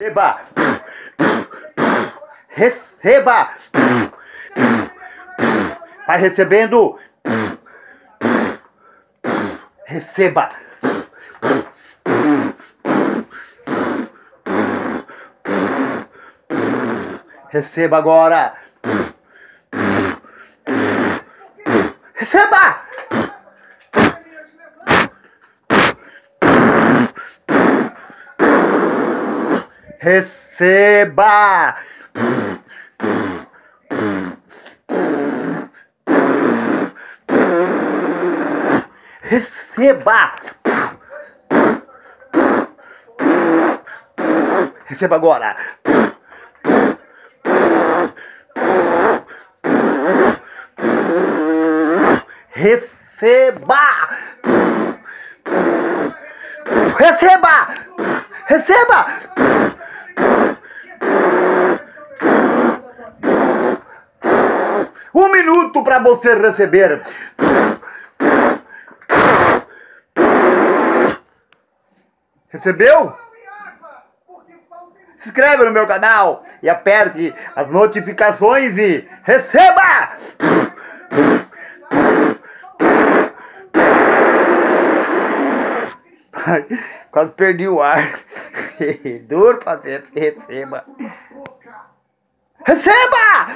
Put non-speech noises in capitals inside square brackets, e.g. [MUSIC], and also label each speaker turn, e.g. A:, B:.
A: Receba! Receba! Vai recebendo! Receba! Receba agora! Receba! Receba! Receba! Receba agora! Receba! Receba! Receba! Um minuto para você receber. Recebeu? Se inscreve no meu canal e aperte as notificações e receba! Quase perdi o ar. [LAUGHS] Duro fazer receba. Receba!